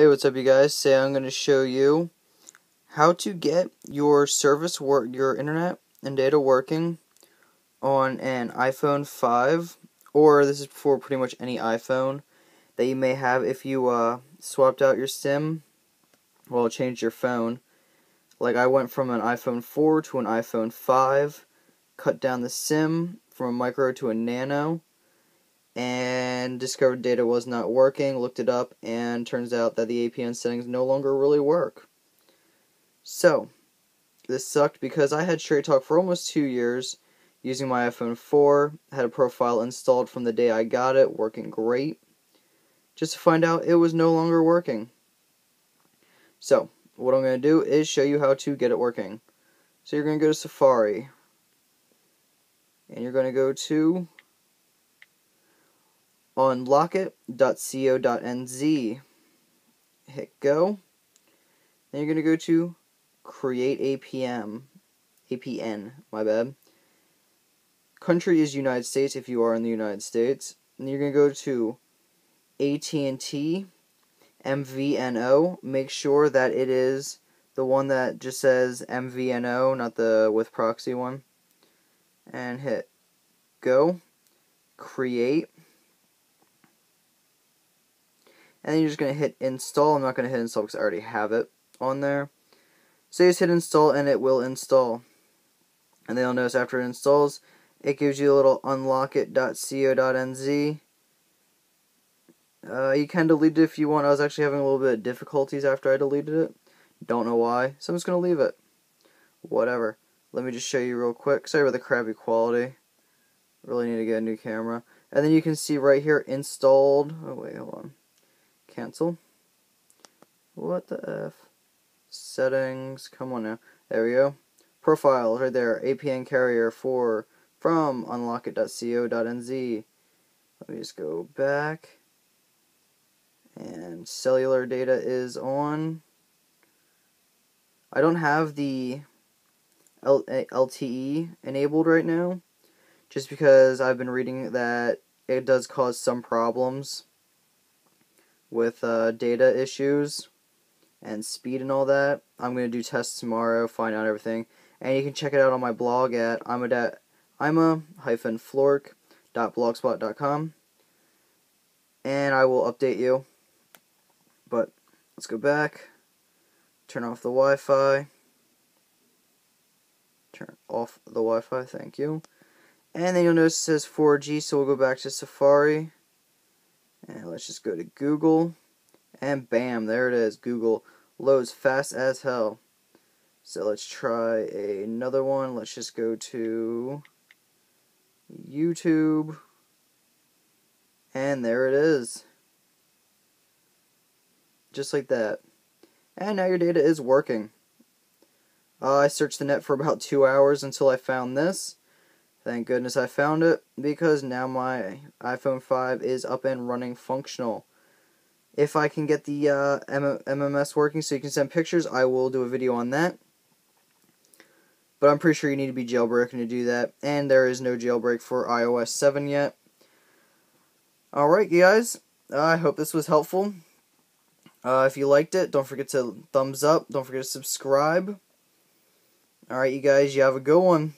Hey, what's up, you guys? Today I'm going to show you how to get your service work, your internet and data working on an iPhone 5, or this is for pretty much any iPhone that you may have if you uh, swapped out your SIM, well, changed your phone. Like I went from an iPhone 4 to an iPhone 5, cut down the SIM from a micro to a nano and discovered data was not working, looked it up, and turns out that the APN settings no longer really work. So, this sucked because I had Straight Talk for almost two years using my iPhone 4, had a profile installed from the day I got it, working great, just to find out it was no longer working. So, what I'm going to do is show you how to get it working. So you're going to go to Safari, and you're going to go to unlockit.co.nz. Hit go. Then you're going to go to create APM. APN, my bad. Country is United States if you are in the United States. And you're going to go to AT&T MVNO. Make sure that it is the one that just says MVNO, not the with proxy one. And hit go. Create and then you're just going to hit install. I'm not going to hit install because I already have it on there. So you just hit install and it will install. And then you'll notice after it installs, it gives you a little unlockit.co.nz. Uh, you can delete it if you want. I was actually having a little bit of difficulties after I deleted it. Don't know why. So I'm just going to leave it. Whatever. Let me just show you real quick. Sorry about the crappy quality. Really need to get a new camera. And then you can see right here installed. Oh, wait, hold on. Cancel. What the F? Settings. Come on now. There we go. Profile right there. APN carrier for from unlockit.co.nz. Let me just go back. And cellular data is on. I don't have the L eh, LTE enabled right now, just because I've been reading that it does cause some problems with uh, data issues and speed and all that. I'm going to do tests tomorrow, find out everything. And you can check it out on my blog at ima-flork.blogspot.com. And I will update you. But let's go back. Turn off the Wi-Fi. Turn off the Wi-Fi, thank you. And then you'll notice it says 4G, so we'll go back to Safari. And let's just go to Google. And bam, there it is. Google loads fast as hell. So let's try another one. Let's just go to YouTube. And there it is. Just like that. And now your data is working. Uh, I searched the net for about two hours until I found this. Thank goodness I found it because now my iPhone 5 is up and running functional. If I can get the uh, MMS working so you can send pictures, I will do a video on that. But I'm pretty sure you need to be jailbroken to do that. And there is no jailbreak for iOS 7 yet. Alright, guys. I hope this was helpful. Uh, if you liked it, don't forget to thumbs up. Don't forget to subscribe. Alright, you guys. You have a good one.